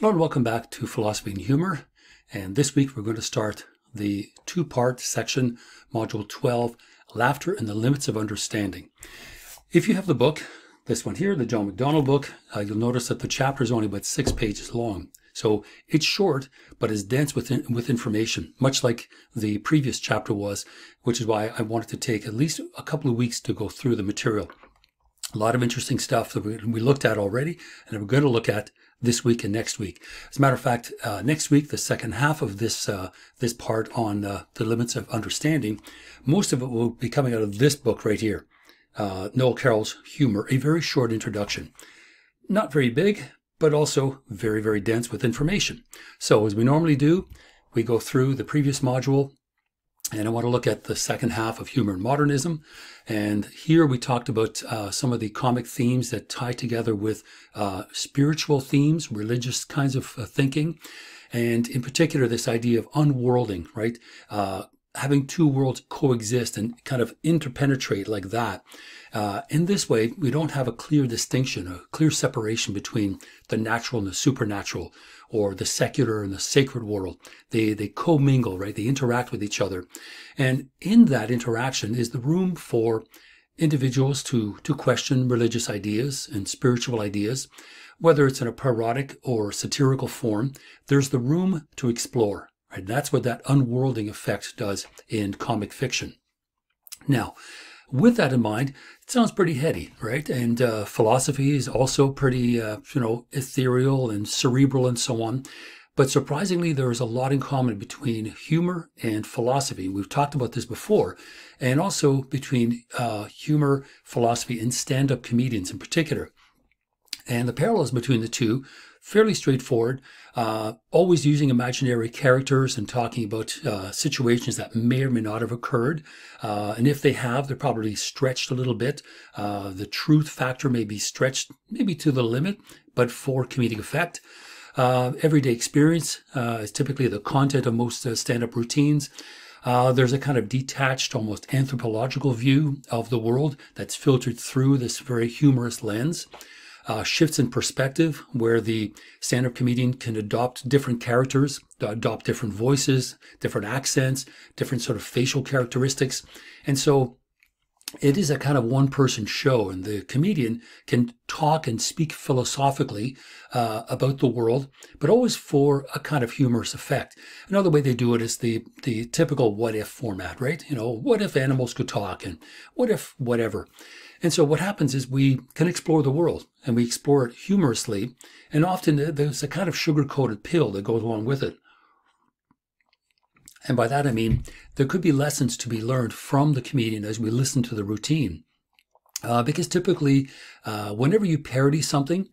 Hello and welcome back to Philosophy and Humor. And this week we're going to start the two part section, Module 12 Laughter and the Limits of Understanding. If you have the book, this one here, the John McDonald book, uh, you'll notice that the chapter is only about six pages long. So it's short, but it's dense with, in, with information, much like the previous chapter was, which is why I wanted to take at least a couple of weeks to go through the material. A lot of interesting stuff that we, we looked at already, and we're going to look at this week and next week. As a matter of fact, uh, next week, the second half of this uh, this part on uh, the limits of understanding, most of it will be coming out of this book right here, uh, Noel Carroll's Humor, a very short introduction. Not very big, but also very, very dense with information. So as we normally do, we go through the previous module and I want to look at the second half of humor and modernism. And here we talked about uh, some of the comic themes that tie together with uh, spiritual themes, religious kinds of uh, thinking. And in particular, this idea of unworlding, right? Uh, having two worlds coexist and kind of interpenetrate like that. Uh, in this way, we don't have a clear distinction, a clear separation between the natural and the supernatural, or the secular and the sacred world. They, they commingle, right? They interact with each other. And in that interaction is the room for individuals to, to question religious ideas and spiritual ideas. Whether it's in a parodic or satirical form, there's the room to explore. Right? That's what that unworlding effect does in comic fiction. Now, with that in mind, it sounds pretty heady, right? And uh, philosophy is also pretty, uh, you know, ethereal and cerebral and so on. But surprisingly, there is a lot in common between humor and philosophy. We've talked about this before, and also between uh, humor, philosophy, and stand up comedians in particular. And the parallels between the two fairly straightforward. Uh, always using imaginary characters and talking about uh, situations that may or may not have occurred. Uh, and if they have, they're probably stretched a little bit. Uh, the truth factor may be stretched maybe to the limit, but for comedic effect. Uh, everyday experience uh, is typically the content of most stand up routines. there's a kind of detached, almost anthropological view of the world that's filtered through this very humorous lens uh, shifts in perspective where the stand-up comedian can adopt different characters, adopt different voices, different accents, different sort of facial characteristics. And so it is a kind of one person show and the comedian can talk and speak philosophically uh, about the world but always for a kind of humorous effect. Another way they do it is the the typical what if format right? You know what if animals could talk and what if whatever and so what happens is we can explore the world and we explore it humorously. And often there's a kind of sugar coated pill that goes along with it. And by that I mean there could be lessons to be learned from the comedian as we listen to the routine. Uh, because typically, uh, whenever you parody something,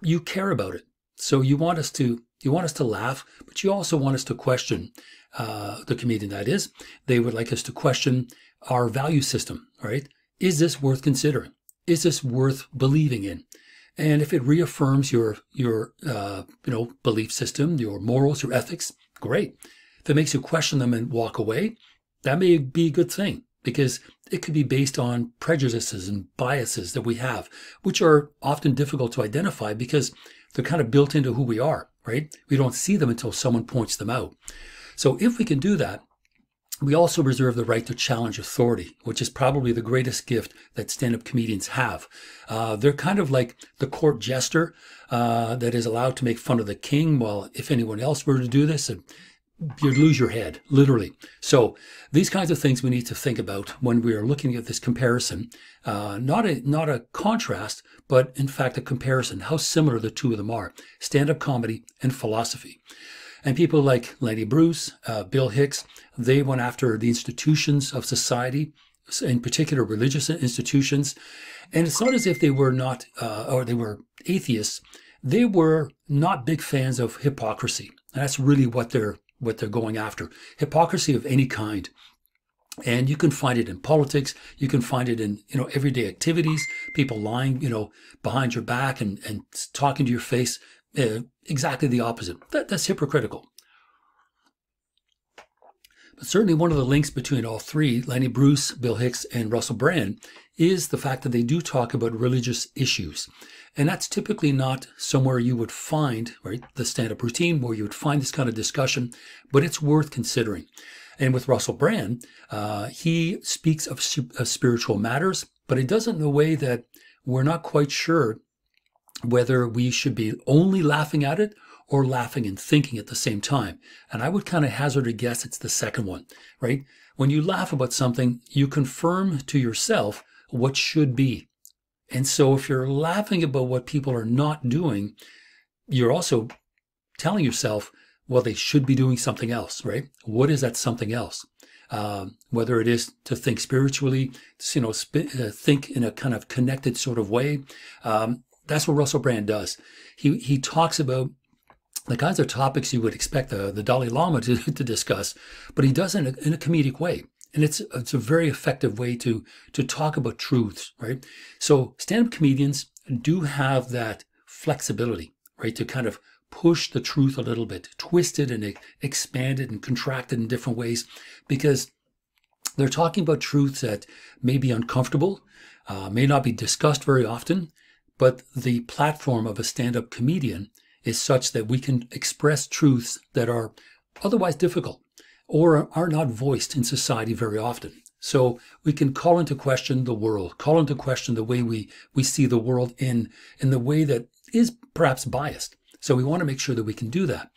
you care about it. So you want us to you want us to laugh, but you also want us to question uh, the comedian. That is, they would like us to question our value system, right? Is this worth considering? Is this worth believing in? And if it reaffirms your your uh, you know belief system, your morals, your ethics, great. If it makes you question them and walk away, that may be a good thing because it could be based on prejudices and biases that we have, which are often difficult to identify because they're kind of built into who we are, right? We don't see them until someone points them out. So if we can do that, we also reserve the right to challenge authority, which is probably the greatest gift that stand up comedians have. Uh, they're kind of like the court jester uh, that is allowed to make fun of the king. Well, if anyone else were to do this, you'd lose your head, literally. So these kinds of things we need to think about when we are looking at this comparison. Uh, not a not a contrast, but in fact a comparison. How similar the two of them are: stand-up comedy and philosophy. And people like Lenny Bruce, uh, Bill Hicks, they went after the institutions of society, in particular religious institutions. And it's not as if they were not, uh, or they were atheists. They were not big fans of hypocrisy. And that's really what they're what they're going after. Hypocrisy of any kind. And you can find it in politics. You can find it in, you know, everyday activities, people lying, you know, behind your back and, and talking to your face uh, exactly the opposite. That, that's hypocritical. Certainly one of the links between all three, Lenny Bruce, Bill Hicks, and Russell Brand, is the fact that they do talk about religious issues. And that's typically not somewhere you would find, right, the stand up routine where you would find this kind of discussion, but it's worth considering. And with Russell Brand, uh, he speaks of, of spiritual matters, but it in a way that we're not quite sure whether we should be only laughing at it or laughing and thinking at the same time. And I would kind of hazard a guess it's the second one, right? When you laugh about something, you confirm to yourself what should be. And so if you're laughing about what people are not doing, you're also telling yourself, well, they should be doing something else, right? What is that something else? Uh, whether it is to think spiritually, you know, uh, think in a kind of connected sort of way. Um, that's what Russell Brand does. He he talks about the kinds of topics you would expect the, the Dalai Lama to, to discuss, but he does it in a, in a comedic way. And it's it's a very effective way to to talk about truths, right? So stand-up comedians do have that flexibility, right, to kind of push the truth a little bit, twist it and expand it and contract it in different ways, because they're talking about truths that may be uncomfortable, uh, may not be discussed very often, but the platform of a stand-up comedian is such that we can express truths that are otherwise difficult or are not voiced in society very often. So we can call into question the world, call into question the way we, we see the world in, in the way that is perhaps biased. So we want to make sure that we can do that.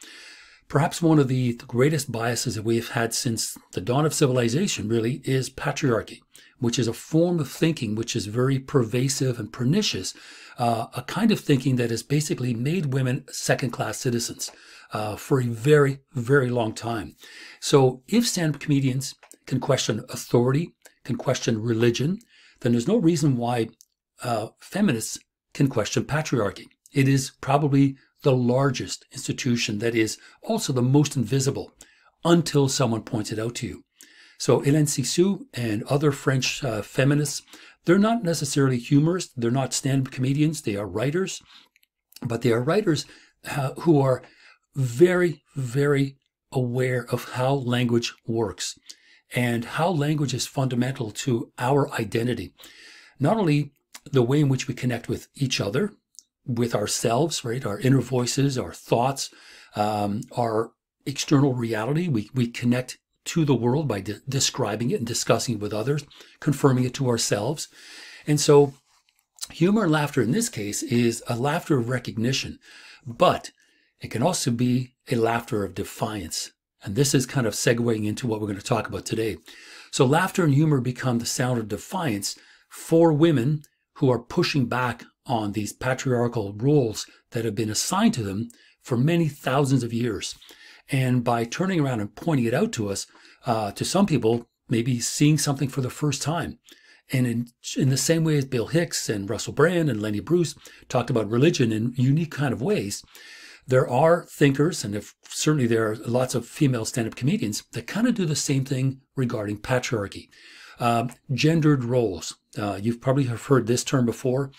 Perhaps one of the greatest biases that we've had since the dawn of civilization really is patriarchy, which is a form of thinking which is very pervasive and pernicious uh, a kind of thinking that has basically made women second class citizens uh, for a very, very long time. So if stand up comedians can question authority, can question religion, then there's no reason why uh, feminists can question patriarchy. It is probably the largest institution that is also the most invisible until someone points it out to you. So Hélène Cixous and other French uh, feminists they're not necessarily humorists, they're not stand up comedians, they are writers, but they are writers uh, who are very, very aware of how language works and how language is fundamental to our identity. Not only the way in which we connect with each other, with ourselves, right? Our inner voices, our thoughts, um, our external reality. We, we connect to the world by de- describing it and discussing it with others, confirming it to ourselves. And so, humor and laughter in this case is a laughter of recognition, but it can also be a laughter of defiance. And this is kind of segueing into what we're going to talk about today. So, laughter and humor become the sound of defiance for women who are pushing back on these patriarchal roles that have been assigned to them for many thousands of years. And by turning around and pointing it out to us, uh, to some people, maybe seeing something for the first time. And in, in the same way as Bill Hicks and Russell Brand and Lenny Bruce talked about religion in unique kind of ways, there are thinkers, and if, certainly there are lots of female stand-up comedians that kind of do the same thing regarding patriarchy. Uh, gendered roles. Uh, you've probably have heard this term before,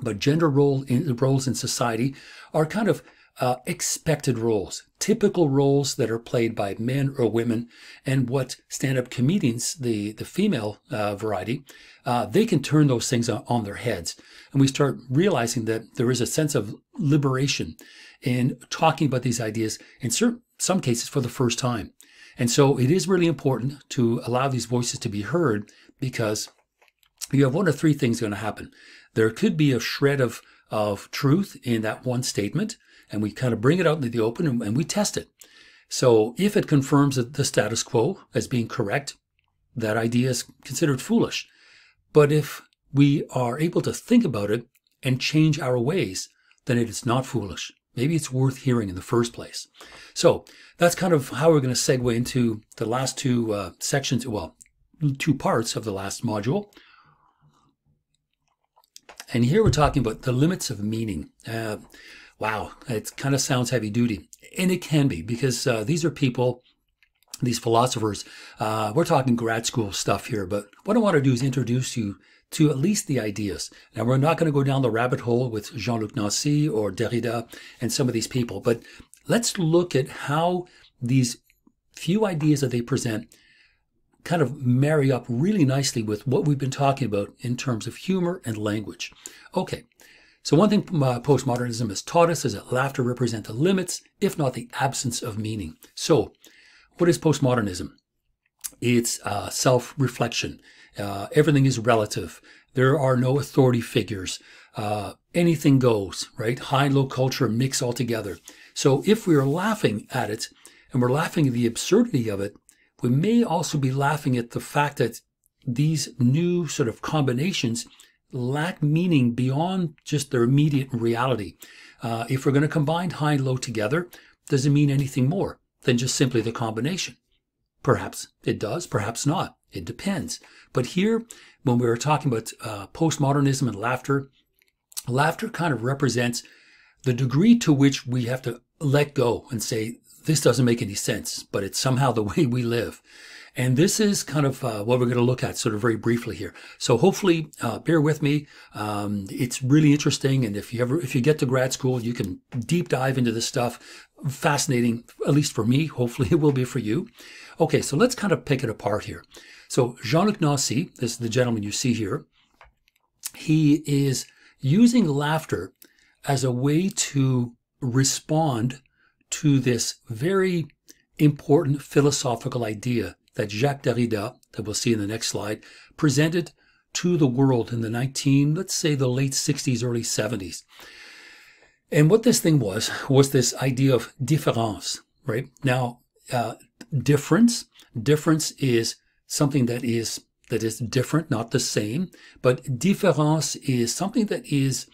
but gender role in, roles in society are kind of uh, expected roles, typical roles that are played by men or women, and what stand-up comedians, the the female uh, variety, uh, they can turn those things on, on, their heads, and we start realizing that there is a sense of liberation in talking about these ideas in certain some cases for the first time, and so it is really important to allow these voices to be heard because you have one of three things going to happen. There could be a shred of of truth in that one statement and we kind of bring it out into the open and, and we test it. So if it confirms that the status quo as being correct, that idea is considered foolish. But if we are able to think about it and change our ways, then it is not foolish. Maybe it's worth hearing in the first place. So that's kind of how we're going to segue into the last two uh, sections, well, two parts of the last module. And here we're talking about the limits of meaning. Uh, wow, it kind of sounds heavy duty. And it can be because uh, these are people, these philosophers, uh, we're talking grad school stuff here, but what I want to do is introduce you to at least the ideas. Now, we're not going to go down the rabbit hole with Jean Luc Nancy or Derrida and some of these people, but let's look at how these few ideas that they present kind of marry up really nicely with what we've been talking about in terms of humor and language. Okay, So one thing uh, postmodernism has taught us is that laughter represents the limits, if not the absence of meaning. So what is postmodernism? It's uh, self-reflection. Uh, everything is relative. There are no authority figures. Uh, anything goes, right? High and low culture mix all together. So if we are laughing at it and we're laughing at the absurdity of it, we may also be laughing at the fact that these new sort of combinations lack meaning beyond just their immediate reality. Uh, if we're going to combine high and low together, does it mean anything more than just simply the combination? Perhaps it does, perhaps not. It depends. But here, when we were talking about uh, postmodernism and laughter, laughter kind of represents the degree to which we have to let go and say, this doesn't make any sense, but it's somehow the way we live. And this is kind of uh, what we're going to look at sort of very briefly here. So hopefully, uh, bear with me. Um, it's really interesting. And if you ever, if you get to grad school, you can deep dive into this stuff. Fascinating, at least for me. Hopefully it will be for you. Okay. So let's kind of pick it apart here. So Jean-Luc Nancy, this is the gentleman you see here. He is using laughter as a way to respond to this very important philosophical idea that Jacques Derrida, that we'll see in the next slide, presented to the world in the 19, let's say the late 60s, early 70s. And what this thing was, was this idea of difference, right? Now, uh, difference, difference is something that is that is different, not the same, but différance is something that is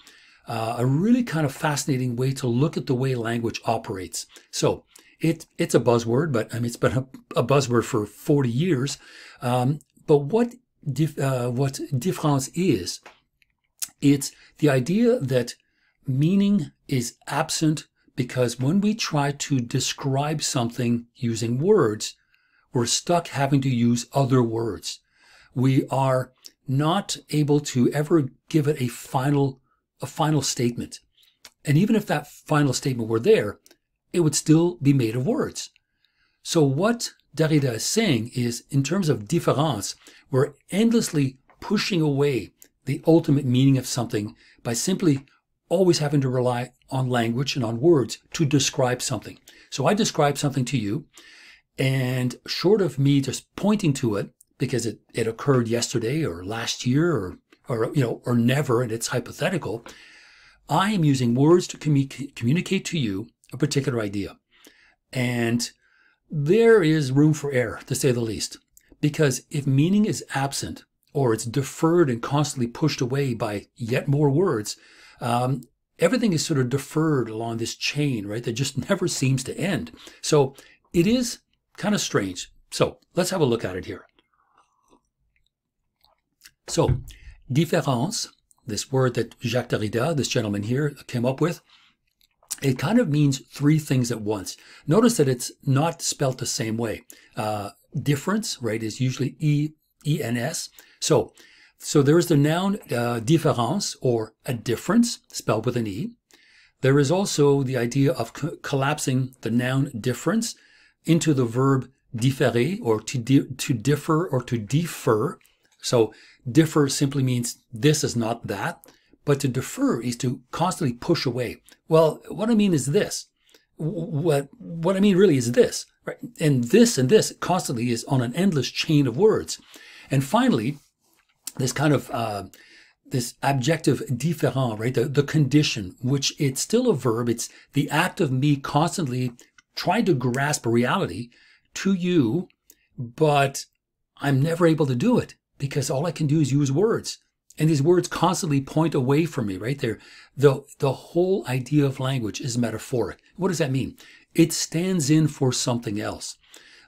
uh, a really kind of fascinating way to look at the way language operates. So it, it's a buzzword, but I mean, it's been a, a buzzword for 40 years. Um, but what, dif, uh, what différance is, it's the idea that meaning is absent because when we try to describe something using words, we're stuck having to use other words. We are not able to ever give it a final, a final statement. And even if that final statement were there, it would still be made of words. So what Derrida is saying is, in terms of différance, we're endlessly pushing away the ultimate meaning of something by simply always having to rely on language and on words to describe something. So I describe something to you, and short of me just pointing to it because it, it occurred yesterday or last year or, or, you know, or never, and it's hypothetical, I am using words to commu- communicate to you a particular idea. And there is room for error, to say the least, because if meaning is absent or it's deferred and constantly pushed away by yet more words, um, everything is sort of deferred along this chain, right? That just never seems to end. So it is Kind of strange. So let's have a look at it here. So, différance, this word that Jacques Derrida, this gentleman here, came up with, it kind of means three things at once. Notice that it's not spelt the same way. Uh, difference, right, is usually E, E-N-S. So, so there's the noun uh, différence, or a difference, spelled with an E. There is also the idea of co collapsing the noun difference into the verb différer or to, di- to differ or to defer. So differ simply means this is not that, but to defer is to constantly push away. Well, what I mean is this. What, what I mean really is this, right? And this and this constantly is on an endless chain of words. And finally, this kind of, uh, this adjective différent, right? The, the condition, which it's still a verb. It's the act of me constantly trying to grasp reality to you, but I'm never able to do it because all I can do is use words. And these words constantly point away from me, right there. The, the whole idea of language is metaphoric. What does that mean? It stands in for something else.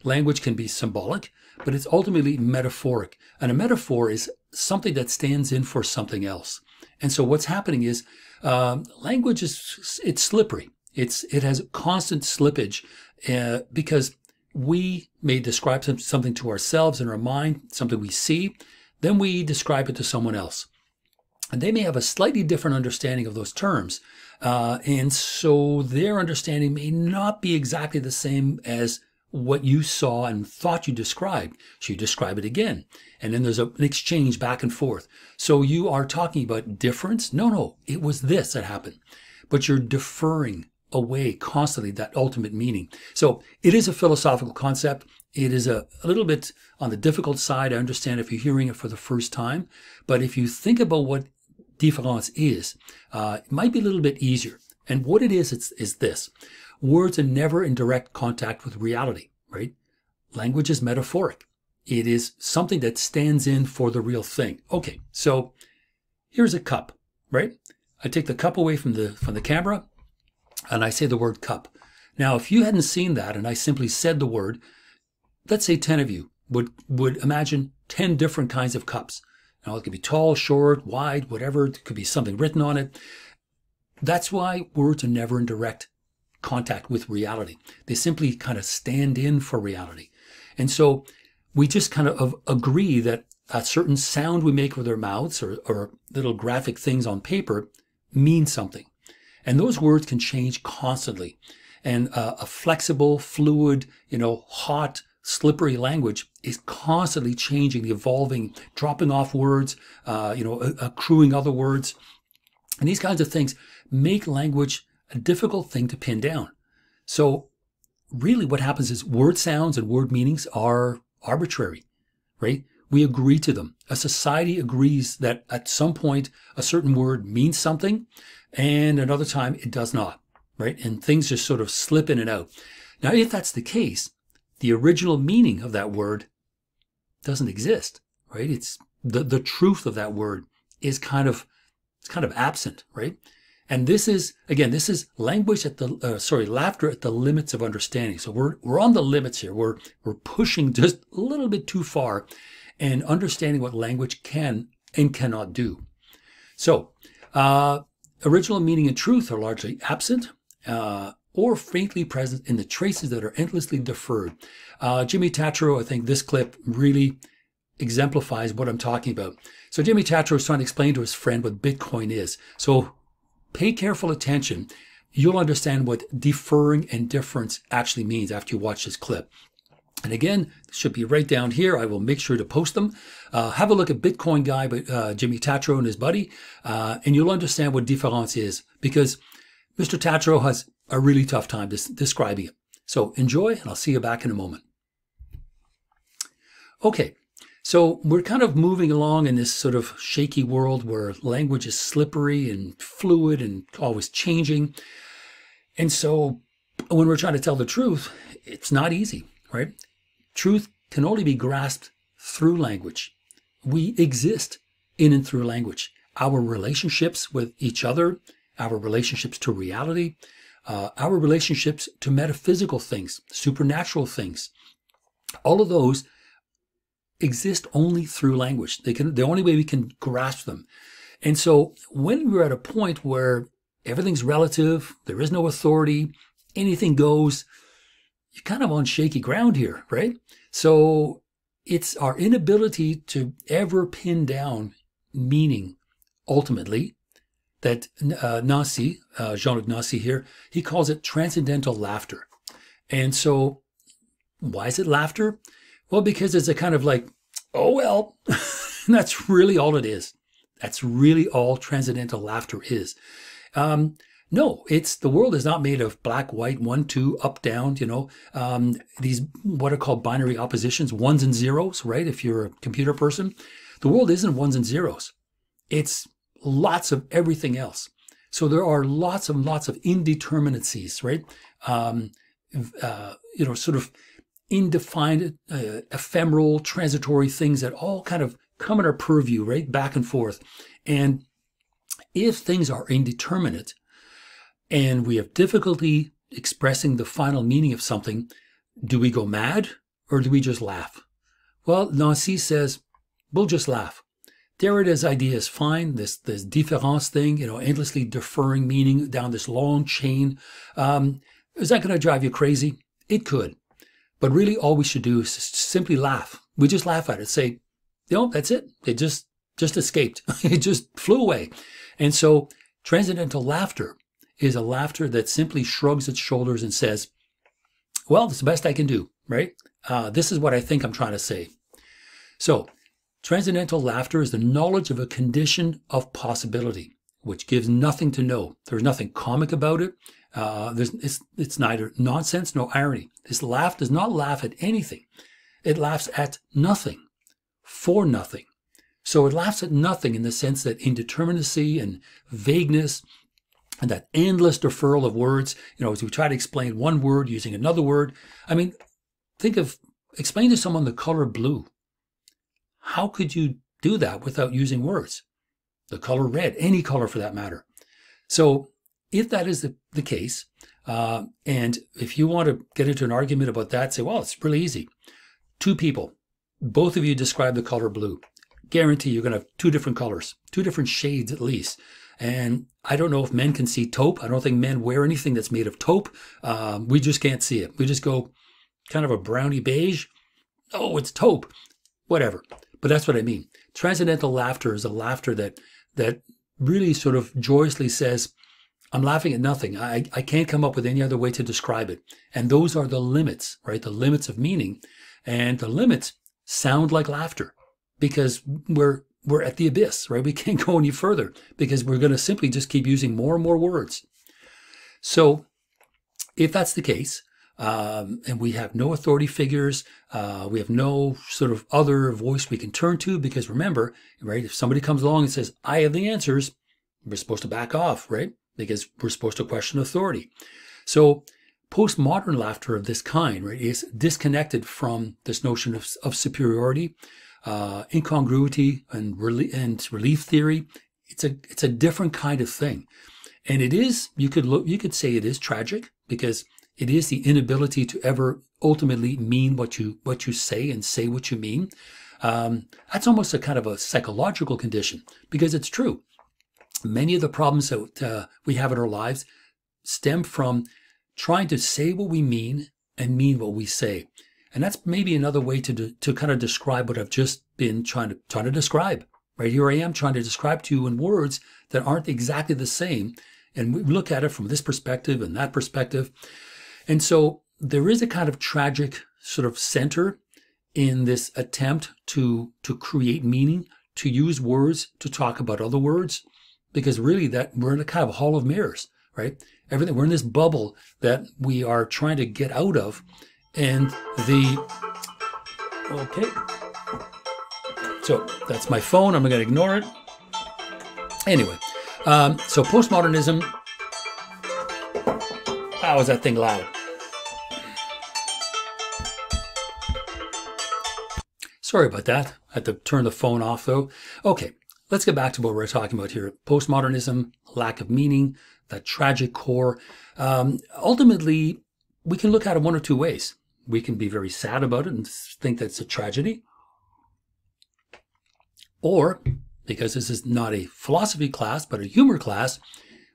Language can be symbolic, but it's ultimately metaphoric. And a metaphor is something that stands in for something else. And so what's happening is uh, language is it's slippery. It's it has constant slippage uh, because we may describe some, something to ourselves in our mind, something we see, then we describe it to someone else. And they may have a slightly different understanding of those terms. Uh, and so their understanding may not be exactly the same as what you saw and thought you described. So you describe it again. And then there's a, an exchange back and forth. So you are talking about difference? No, no, it was this that happened. But you're deferring away constantly that ultimate meaning. So it is a philosophical concept. It is a, a little bit on the difficult side. I understand if you're hearing it for the first time. But if you think about what difference is, uh, it might be a little bit easier. And what it is, it's, is this. Words are never in direct contact with reality, right? Language is metaphoric. It is something that stands in for the real thing. Okay, so here's a cup, right? I take the cup away from the from the camera and I say the word cup. Now, if you hadn't seen that and I simply said the word, let's say 10 of you would would imagine 10 different kinds of cups. Now, it could be tall, short, wide, whatever. It could be something written on it. That's why words are never in direct contact with reality. They simply kind of stand in for reality. And so we just kind of agree that a certain sound we make with our mouths or, or little graphic things on paper mean something. And those words can change constantly. And uh, a flexible, fluid, you know, hot, slippery language is constantly changing, the evolving, dropping off words, uh, you know, accruing other words. And these kinds of things make language a difficult thing to pin down. So really what happens is word sounds and word meanings are arbitrary, right? We agree to them. A society agrees that at some point a certain word means something and another time it does not, right? And things just sort of slip in and out. Now, if that's the case, the original meaning of that word doesn't exist, right? It's the, the truth of that word is kind of, it's kind of absent, right? And this is, again, this is language at the, uh, sorry, laughter at the limits of understanding. So we're, we're on the limits here. We're, we're pushing just a little bit too far and understanding what language can and cannot do. So, uh, original meaning and truth are largely absent. Uh, or faintly present in the traces that are endlessly deferred. Uh, Jimmy Tatro, I think this clip really exemplifies what I'm talking about. So Jimmy Tatro is trying to explain to his friend what Bitcoin is. So pay careful attention. You'll understand what deferring and difference actually means after you watch this clip. And again, should be right down here. I will make sure to post them. Uh, have a look at Bitcoin Guy, but uh, Jimmy Tatro and his buddy, uh, and you'll understand what différance is because Mr. Tatro has a really tough time des- describing it. So enjoy, and I'll see you back in a moment. Okay, so we're kind of moving along in this sort of shaky world where language is slippery and fluid and always changing. And so when we're trying to tell the truth, it's not easy, right? Truth can only be grasped through language. We exist in and through language. Our relationships with each other, our relationships to reality, uh, our relationships to metaphysical things, supernatural things, all of those exist only through language. They can the only way we can grasp them. And so when we're at a point where everything's relative, there is no authority, anything goes, you're kind of on shaky ground here, right? So it's our inability to ever pin down meaning ultimately that uh, Nancy, uh, Jean-Luc Nancy here, he calls it transcendental laughter. And so why is it laughter? Well, because it's a kind of like, oh, well, that's really all it is. That's really all transcendental laughter is. Um, no, it's the world is not made of black, white, one, two, up, down, you know, um, these what are called binary oppositions, ones and zeros, right? If you're a computer person, the world isn't ones and zeros. It's lots of everything else. So there are lots and lots of indeterminacies, right? Um, uh, you know, sort of indefined, uh, ephemeral, transitory things that all kind of come in our purview, right? Back and forth. And if things are indeterminate and we have difficulty expressing the final meaning of something, do we go mad or do we just laugh? Well, Nancy says, we'll just laugh. Derrida's idea is fine. This this différance thing, you know, endlessly deferring meaning down this long chain. Um, is that going to drive you crazy? It could. But really, all we should do is simply laugh. We just laugh at it, say, you know, that's it. It just just escaped. it just flew away. And so, transcendental laughter is a laughter that simply shrugs its shoulders and says, "Well, it's the best I can do. right? Uh, this is what I think I'm trying to say. So, transcendental laughter is the knowledge of a condition of possibility, which gives nothing to know. There's nothing comic about it. Uh, it's, it's neither nonsense nor irony. This laugh does not laugh at anything. It laughs at nothing, for nothing. So it laughs at nothing in the sense that indeterminacy and vagueness and that endless deferral of words, you know, as we try to explain one word using another word. I mean, think of explain to someone the color blue. How could you do that without using words? The color red, any color for that matter. So if that is the, the case, uh, and if you want to get into an argument about that, say, well, it's really easy. Two people, both of you describe the color blue. Guarantee you're going to have two different colors, two different shades at least. And I don't know if men can see taupe. I don't think men wear anything that's made of taupe. Um, we just can't see it. We just go kind of a browny beige. Oh, it's taupe. Whatever. But that's what I mean. Transcendental laughter is a laughter that that really sort of joyously says, I'm laughing at nothing. I, I can't come up with any other way to describe it. And those are the limits, right? The limits of meaning. And the limits sound like laughter because we're we're at the abyss, right? We can't go any further because we're going to simply just keep using more and more words. So, if that's the case, um, and we have no authority figures, uh, we have no sort of other voice we can turn to, because remember, right, if somebody comes along and says, I have the answers, we're supposed to back off, right? Because we're supposed to question authority. So, postmodern laughter of this kind, right, is disconnected from this notion of, of superiority uh, incongruity and, and relief theory. It's a it's a different kind of thing, and it is you could look you could say it is tragic because it is the inability to ever ultimately mean what you what you say and say what you mean. Um, that's almost a kind of a psychological condition because it's true. Many of the problems that uh, we have in our lives stem from trying to say what we mean and mean what we say. And that's maybe another way to, to kind of describe what I've just been trying to, trying to describe. Right here I am trying to describe to you in words that aren't exactly the same. And we look at it from this perspective and that perspective. And so there is a kind of tragic sort of center in this attempt to, to create meaning, to use words to talk about other words, because really that we're in a kind of hall of mirrors, right? Everything, we're in this bubble that we are trying to get out of and the okay so that's my phone i'm to ignore it anyway um, so postmodernism how is that thing loud? Sorry about that. I had to turn the phone off though. Okay let's get back to what we're talking about here. Postmodernism lack of meaning that tragic core. Um, ultimately we can look at it one or two ways. We can be very sad about it and think that it's a tragedy. Or, because this is not a philosophy class, but a humor class,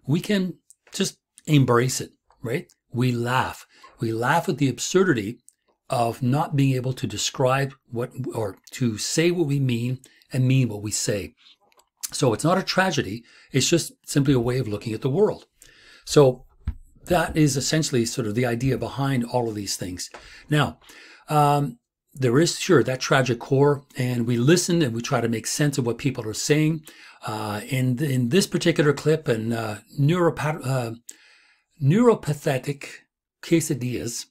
we can just embrace it, right? We laugh. We laugh at the absurdity of not being able to describe what, or to say what we mean and mean what we say. So it's not a tragedy. It's just simply a way of looking at the world. So that is essentially sort of the idea behind all of these things. Now, um, there is sure that tragic core, and we listen and we try to make sense of what people are saying. Uh, in in this particular clip, and uh, neuropath- uh, neuropathetic quesadillas.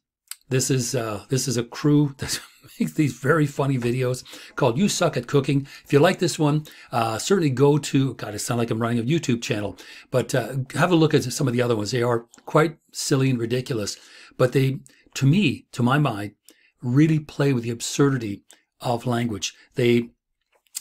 This is uh, this is a crew that makes these very funny videos called "You Suck at Cooking." If you like this one, uh, certainly go to. God, it sounds like I'm running a YouTube channel, but uh, have a look at some of the other ones. They are quite silly and ridiculous, but they, to me, to my mind, really play with the absurdity of language. They,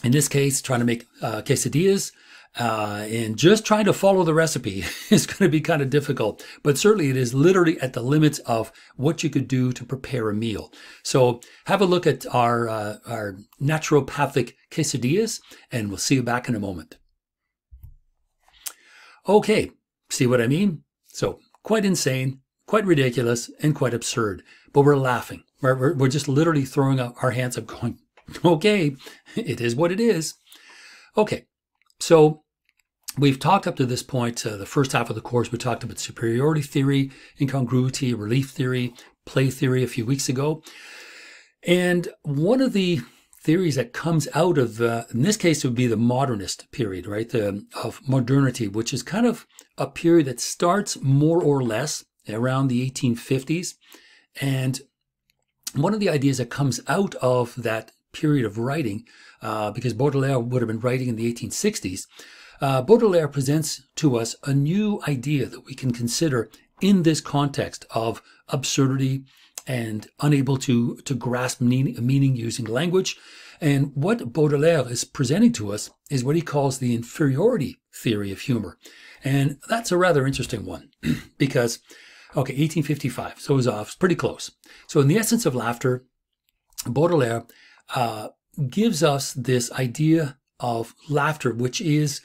in this case, trying to make uh, quesadillas uh, and just trying to follow the recipe is going to be kind of difficult, but certainly it is literally at the limits of what you could do to prepare a meal. So have a look at our, uh, our naturopathic quesadillas, and we'll see you back in a moment. Okay, see what I mean? So quite insane, quite ridiculous, and quite absurd, but we're laughing. We're, we're, just literally throwing up our hands up going, okay, it is what it is. Okay, so we've talked up to this point, uh, the first half of the course, we talked about superiority theory, incongruity, relief theory, play theory a few weeks ago. And one of the theories that comes out of, uh, in this case, it would be the modernist period, right? The, of modernity, which is kind of a period that starts more or less around the 1850s. And one of the ideas that comes out of that period of writing, uh, because Baudelaire would have been writing in the 1860s, uh, Baudelaire presents to us a new idea that we can consider in this context of absurdity and unable to, to grasp meaning, meaning using language. And what Baudelaire is presenting to us is what he calls the inferiority theory of humor. And that's a rather interesting one because, okay, 1855, so it was pretty close. So, in the essence of laughter, Baudelaire uh, gives us this idea of laughter, which is,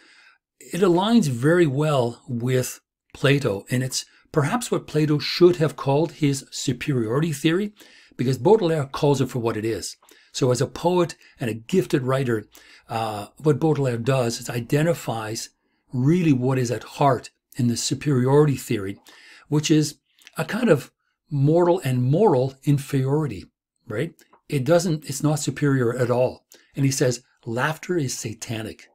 it aligns very well with Plato. And it's perhaps what Plato should have called his superiority theory, because Baudelaire calls it for what it is. So, as a poet and a gifted writer, uh, what Baudelaire does is identifies really what is at heart in the superiority theory, which is a kind of mortal and moral inferiority, right? It doesn't, it's not superior at all. And he says, laughter is satanic.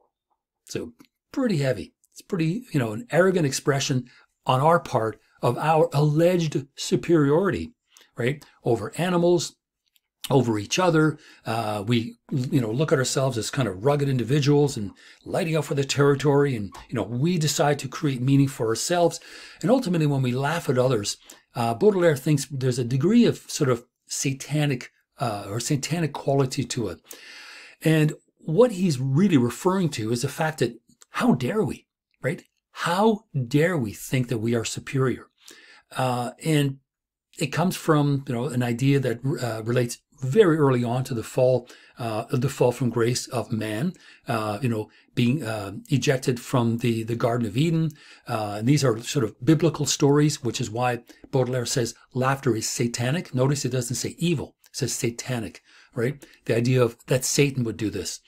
So pretty heavy. It's pretty, you know, an arrogant expression on our part of our alleged superiority, right? Over animals, over each other. Uh, we, you know, look at ourselves as kind of rugged individuals and lighting up for the territory. And, you know, we decide to create meaning for ourselves. And ultimately, when we laugh at others, uh, Baudelaire thinks there's a degree of sort of satanic uh, or satanic quality to it. And what he's really referring to is the fact that how dare we, right? How dare we think that we are superior? Uh, and it comes from you know an idea that uh, relates very early on to the fall, uh, the fall from grace of man, uh, you know, being uh, ejected from the, the Garden of Eden. Uh, and these are sort of biblical stories, which is why Baudelaire says laughter is satanic. Notice it doesn't say evil says satanic, right? The idea of that Satan would do this.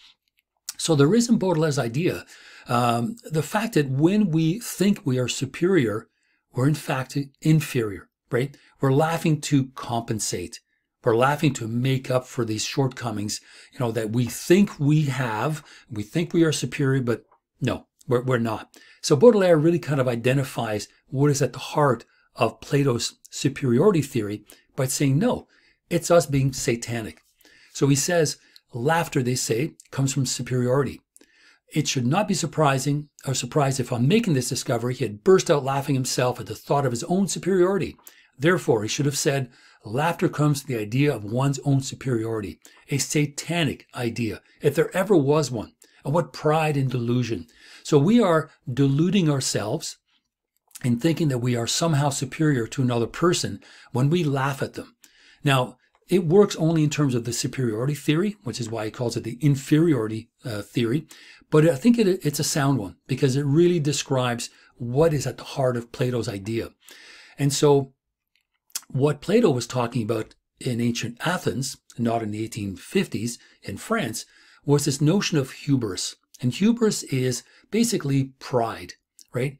So there is in Baudelaire's idea um, the fact that when we think we are superior, we're in fact inferior, right? We're laughing to compensate. We're laughing to make up for these shortcomings, you know, that we think we have. We think we are superior, but no, we're, we're not. So Baudelaire really kind of identifies what is at the heart of Plato's superiority theory by saying, no, it's us being satanic. So he says, laughter, they say, comes from superiority. It should not be surprising or surprised if on making this discovery he had burst out laughing himself at the thought of his own superiority. Therefore, he should have said, laughter comes from the idea of one's own superiority, a satanic idea, if there ever was one. And what pride and delusion. So we are deluding ourselves in thinking that we are somehow superior to another person when we laugh at them. Now, it works only in terms of the superiority theory, which is why he calls it the inferiority uh, theory. But I think it, it's a sound one because it really describes what is at the heart of Plato's idea. And so, what Plato was talking about in ancient Athens, not in the 1850s in France, was this notion of hubris. And hubris is basically pride, right?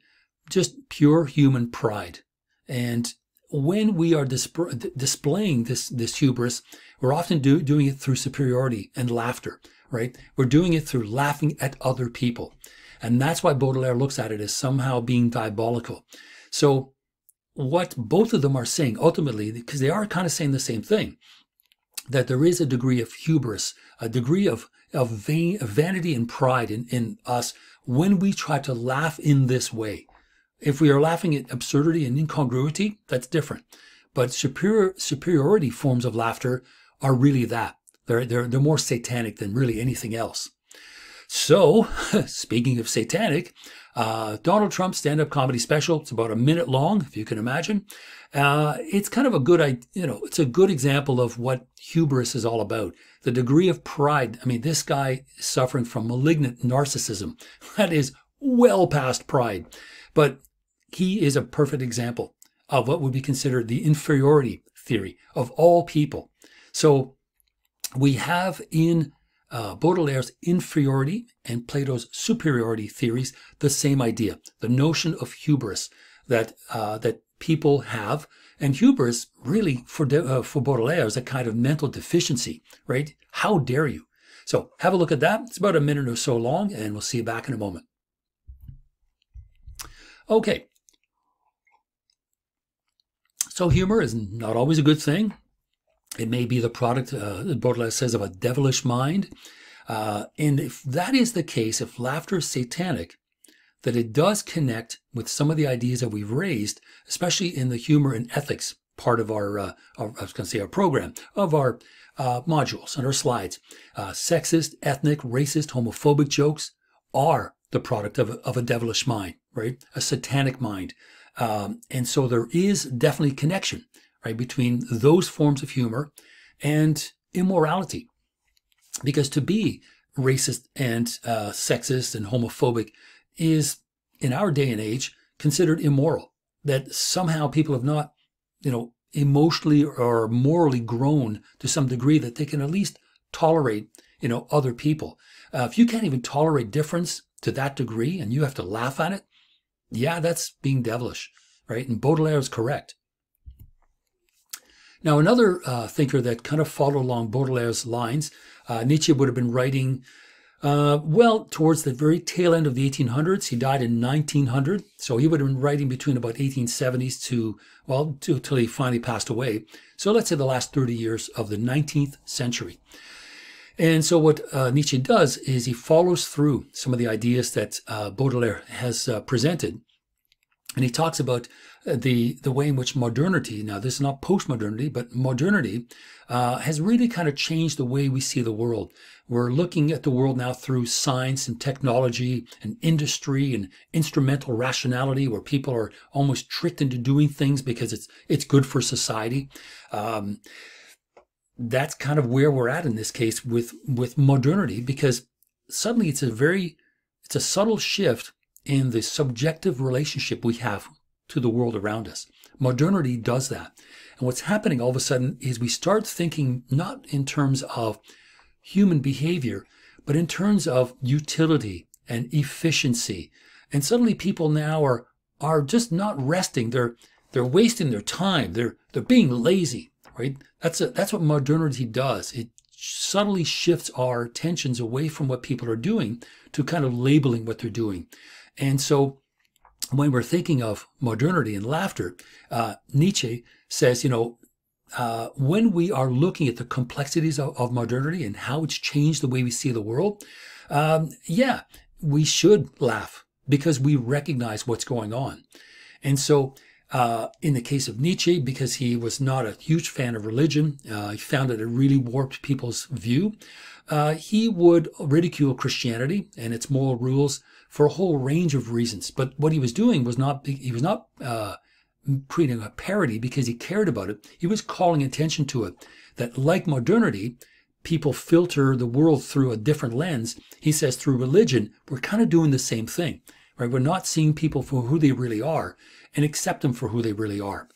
Just pure human pride. And when we are disp- displaying this this hubris, we're often do, doing it through superiority and laughter, right? We're doing it through laughing at other people, and that's why Baudelaire looks at it as somehow being diabolical. So, what both of them are saying ultimately, because they are kind of saying the same thing, that there is a degree of hubris, a degree of of, vain, vanity and pride in, in us when we try to laugh in this way if we are laughing at absurdity and incongruity, that's different. But superior, superiority forms of laughter are really that. They're, they're, they're more satanic than really anything else. So, speaking of satanic, uh, Donald Trump's stand-up comedy special. It's about a minute long, if you can imagine. Uh, it's kind of a good, you know, it's a good example of what hubris is all about. The degree of pride. I mean, this guy is suffering from malignant narcissism. That is well past pride. But he is a perfect example of what would be considered the inferiority theory of all people. So we have in uh, Baudelaire's inferiority and Plato's superiority theories the same idea, the notion of hubris that uh, that people have And hubris really for, uh, for Baudelaire is a kind of mental deficiency, right? How dare you? So have a look at that. It's about a minute or so long, and we'll see you back in a moment. Okay. So humor is not always a good thing. It may be the product, uh, Baudelaire says, of a devilish mind. Uh, and if that is the case, if laughter is satanic, that it does connect with some of the ideas that we've raised, especially in the humor and ethics part of our, uh, our I was going to say our program, of our uh, modules and our slides. Uh, sexist, ethnic, racist, homophobic jokes are the product of of a devilish mind, right? A satanic mind. Um, and so there is definitely connection, right, between those forms of humor and immorality. Because to be racist and uh, sexist and homophobic is, in our day and age, considered immoral. That somehow people have not, you know, emotionally or morally grown to some degree that they can at least tolerate, you know, other people. Uh, if you can't even tolerate difference to that degree and you have to laugh at it, yeah, that's being devilish, right? And Baudelaire is correct. Now, another uh, thinker that kind of followed along Baudelaire's lines, uh, Nietzsche would have been writing uh, well, towards the very tail end of the 1800s, he died in 1900. So he would have been writing between about 1870s to, well, until he finally passed away. So let's say the last 30 years of the 19th century. And so what uh, Nietzsche does is he follows through some of the ideas that uh, Baudelaire has uh, presented. And he talks about uh, the the way in which modernity now this is not postmodernity but modernity uh, has really kind of changed the way we see the world we're looking at the world now through science and technology and industry and instrumental rationality where people are almost tricked into doing things because it's it's good for society um, that's kind of where we're at in this case with with modernity because suddenly it's a very it's a subtle shift in the subjective relationship we have to the world around us. Modernity does that. And what's happening all of a sudden is we start thinking not in terms of human behavior, but in terms of utility and efficiency. And suddenly people now are are just not resting. They're they're wasting their time. They're they're being lazy, right? That's a, that's what modernity does. It subtly shifts our attentions away from what people are doing to kind of labeling what they're doing. And so when we're thinking of modernity and laughter, uh, Nietzsche says, you know, uh, when we are looking at the complexities of, of, modernity and how it's changed the way we see the world, um, yeah, we should laugh because we recognize what's going on. And so, uh, in the case of Nietzsche, because he was not a huge fan of religion, uh, he found it really warped people's view. Uh, he would ridicule Christianity and its moral rules for a whole range of reasons. But what he was doing was not he was not uh, creating a parody because he cared about it. He was calling attention to it. That like modernity, people filter the world through a different lens. He says through religion, we're kind of doing the same thing, right? We're not seeing people for who they really are and accept them for who they really are.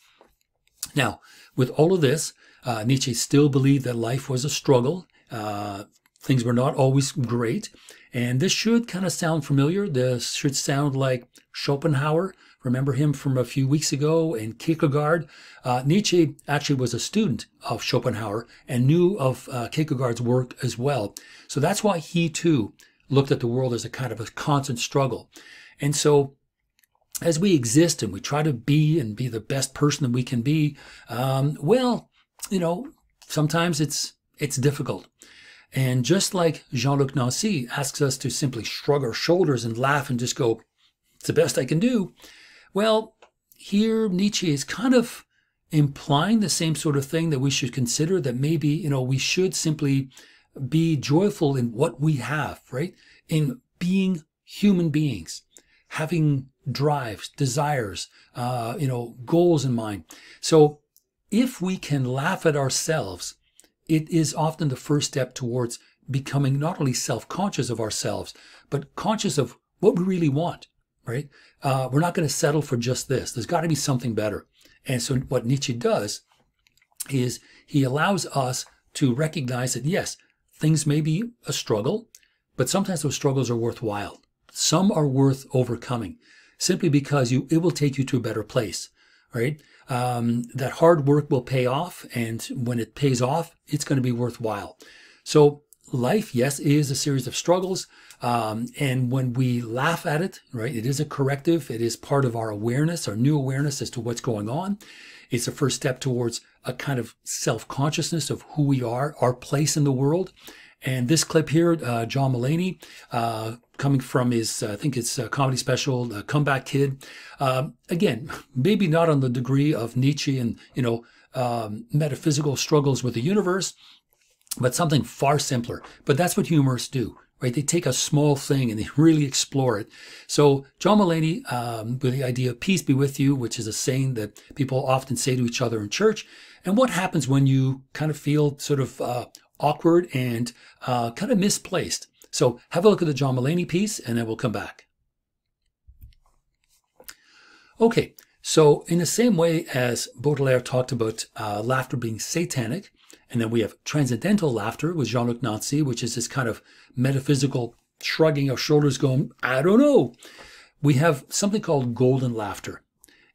Now, with all of this, uh, Nietzsche still believed that life was a struggle. Uh, things were not always great. And this should kind of sound familiar. This should sound like Schopenhauer. Remember him from a few weeks ago and Kierkegaard. Uh, Nietzsche actually was a student of Schopenhauer and knew of uh, Kierkegaard's work as well. So that's why he too looked at the world as a kind of a constant struggle. And so as we exist and we try to be and be the best person that we can be, um, well, you know, sometimes it's it's difficult. And just like Jean Luc Nancy asks us to simply shrug our shoulders and laugh and just go, it's the best I can do. Well, here Nietzsche is kind of implying the same sort of thing that we should consider that maybe, you know, we should simply be joyful in what we have, right? In being human beings, having drives, desires, uh, you know, goals in mind. So if we can laugh at ourselves it is often the first step towards becoming not only self-conscious of ourselves, but conscious of what we really want, right? Uh, we're not going to settle for just this. There's got to be something better. And so what Nietzsche does is he allows us to recognize that, yes, things may be a struggle, but sometimes those struggles are worthwhile. Some are worth overcoming simply because you, it will take you to a better place. right? Um, that hard work will pay off. And when it pays off, it's going to be worthwhile. So life, yes, is a series of struggles. Um, and when we laugh at it, right, it is a corrective. It is part of our awareness, our new awareness as to what's going on. It's a first step towards a kind of self consciousness of who we are, our place in the world. And this clip here, uh, John Mulaney, uh, coming from his, uh, I think it's a comedy special, uh, Comeback Kid. Um, again, maybe not on the degree of Nietzsche and, you know, um, metaphysical struggles with the universe, but something far simpler. But that's what humorists do, right? They take a small thing and they really explore it. So John Mulaney, um, with the idea of peace be with you, which is a saying that people often say to each other in church. And what happens when you kind of feel sort of uh, awkward and uh, kind of misplaced? So have a look at the John Mulaney piece and then we'll come back. Okay, so in the same way as Baudelaire talked about uh, laughter being satanic, and then we have transcendental laughter with Jean-Luc Nancy, which is this kind of metaphysical shrugging of shoulders going, I don't know. We have something called golden laughter.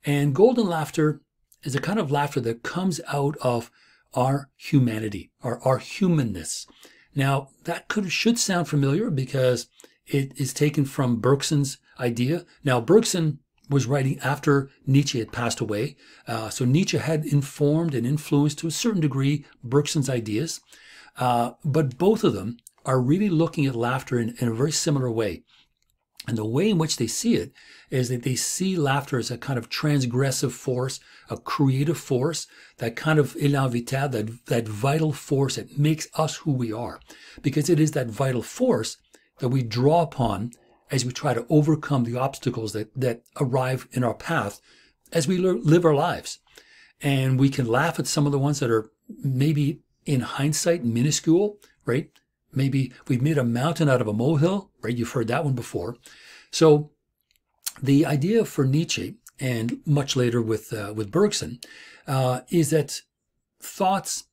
And golden laughter is a kind of laughter that comes out of our humanity, our, our humanness. Now, that could should sound familiar because it is taken from Bergson's idea. Now, Bergson was writing after Nietzsche had passed away. Uh, so Nietzsche had informed and influenced to a certain degree Bergson's ideas. Uh, but both of them are really looking at laughter in, in, a very similar way. And the way in which they see it is that they see laughter as a kind of transgressive force, a creative force, that kind of élan vital, that, that vital force that makes us who we are. Because it is that vital force that we draw upon as we try to overcome the obstacles that, that arrive in our path as we live our lives. And we can laugh at some of the ones that are maybe in hindsight minuscule, right? Maybe we've made a mountain out of a molehill, right? You've heard that one before. So the idea for Nietzsche and much later with uh, with Bergson uh, is that thoughts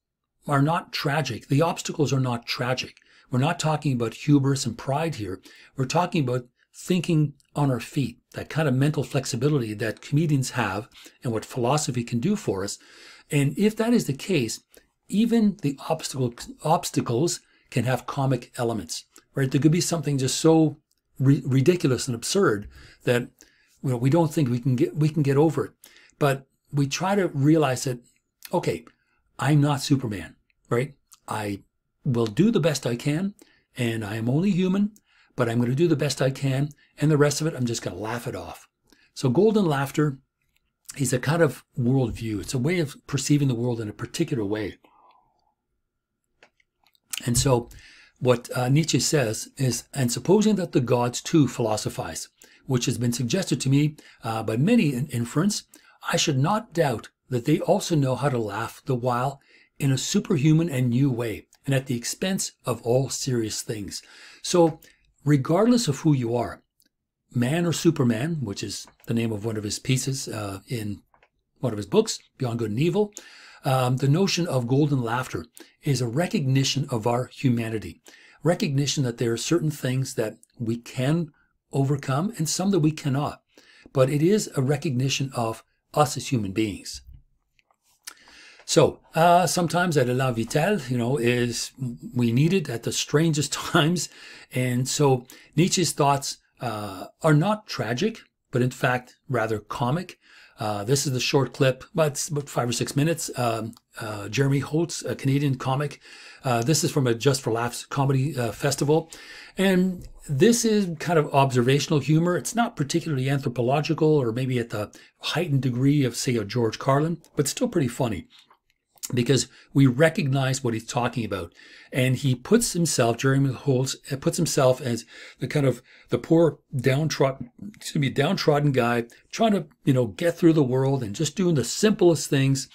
are not tragic. The obstacles are not tragic. We're not talking about hubris and pride here. We're talking about thinking on our feet, that kind of mental flexibility that comedians have and what philosophy can do for us. And if that is the case, even the obstacle, obstacles can have comic elements, right? There could be something just so ri- ridiculous and absurd that you know, we don't think we can get we can get over it. But we try to realize that, okay, I'm not Superman, right? I will do the best I can, and I am only human, but I'm going to do the best I can, and the rest of it, I'm just going to laugh it off. So, golden laughter is a kind of worldview. It's a way of perceiving the world in a particular way. And so, what uh, Nietzsche says is, and supposing that the gods too philosophize, which has been suggested to me uh, by many in inference, I should not doubt that they also know how to laugh the while in a superhuman and new way, and at the expense of all serious things. So, regardless of who you are, man or Superman, which is the name of one of his pieces uh, in one of his books, Beyond Good and Evil, um, the notion of golden laughter is a recognition of our humanity, recognition that there are certain things that we can overcome and some that we cannot. But it is a recognition of us as human beings. So uh, sometimes that élan vital, you know, is we need it at the strangest times, and so Nietzsche's thoughts uh, are not tragic, but in fact rather comic. Uh, this is the short clip, but about five or six minutes. Um, uh, Jeremy Hotz, a Canadian comic. Uh, this is from a Just for Laughs comedy uh, festival. And this is kind of observational humor. It's not particularly anthropological or maybe at the heightened degree of, say, a George Carlin, but still pretty funny because we recognize what he's talking about. And he puts himself, Jeremy Hotz, uh, puts himself as the kind of the poor downtrodden, excuse me, downtrodden guy trying to, you know, get through the world and just doing the simplest things.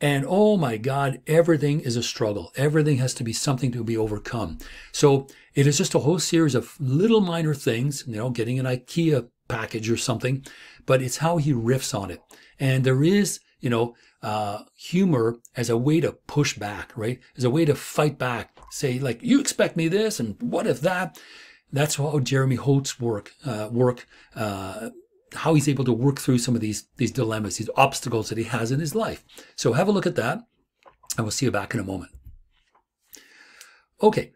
And oh my God, everything is a struggle. Everything has to be something to be overcome. So it is just a whole series of little minor things, you know, getting an IKEA package or something, but it's how he riffs on it. And there is, you know, uh, humor as a way to push back, right? As a way to fight back. Say like, you expect me this, and what if that? That's how Jeremy Hotz work uh, work uh, how he's able to work through some of these these dilemmas, these obstacles that he has in his life. So have a look at that, and we'll see you back in a moment. Okay,